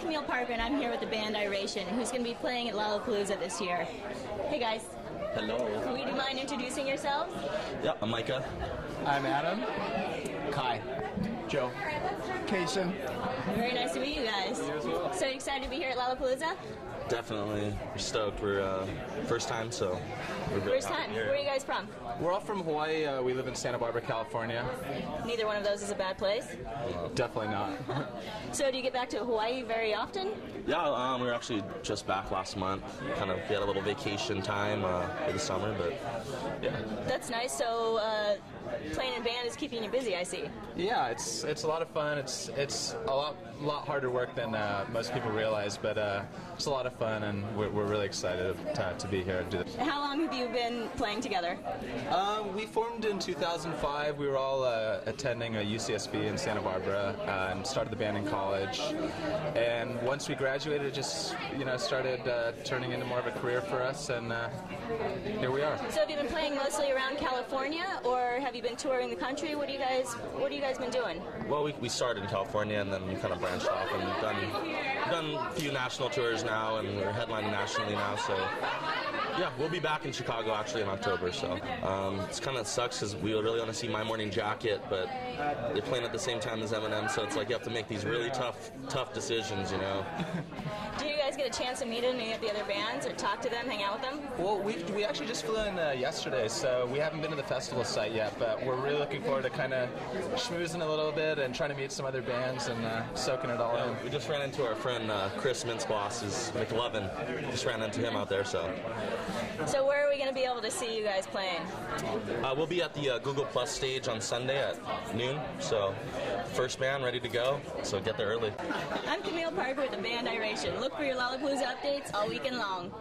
Camille Parker, and I'm here with the band Iration, who's going to be playing at Lollapalooza this year. Hey guys, Hello. would you mind introducing yourselves? Yeah, I'm Micah. I'm Adam. Kai. Joe. Cayson. Very nice to meet you guys. So you excited to be here at Lollapalooza? Definitely. We're stoked. We're uh, first time, so we're really First time. here. Where are you guys from? We're all from Hawaii. Uh, we live in Santa Barbara, California. Neither one of those is a bad place. Definitely not. So do you get back to Hawaii very often? Yeah, um, we were actually just back last month. Kind of we had a little vacation time uh, for the summer, but yeah. That's nice. So uh, playing in band is keeping you busy, I see. yeah, it's it's a lot of fun. It's it's a lot lot harder work than uh, most people realize, but uh, it's a lot of fun, and we're, we're really excited to, to be here and do this. How long have you been playing together? Um, we formed in 2005. We were all uh, attending a UCSB in Santa Barbara uh, and started the band in college. And once we graduated, it just you know started uh, turning into more of a career for us, and uh, here we are. So have you been playing mostly around California, or have you been touring the country? What do you guys What have you guys been doing? Well, we, we started in California and then we kind of branched off and done done a few national tours now and we're headlining nationally now. So yeah, we'll be back in Chicago actually in October. So um, it's kind of sucks because we really want to see My Morning Jacket, but they're playing at the same time as Eminem, so it's like you have to make these really tough tough decisions, you know. Do you guys get a chance to meet any of the other bands, or talk to them, hang out with them? Well, we, we actually just flew in uh, yesterday, so we haven't been to the festival site yet, but we're really looking forward to kind of schmoozing a little bit and trying to meet some other bands and uh, soaking it all in. We just ran into our friend uh, Chris Mintz-Plasse, is McLovin. Just ran into him out there, so So where are we going to be able to see you guys playing? uh, we'll be at the uh, Google Plus stage on Sunday at noon. So first band ready to go. So get there early. I'm Camille Parker with the band Iration. Look for your Lollapalooza updates all weekend long.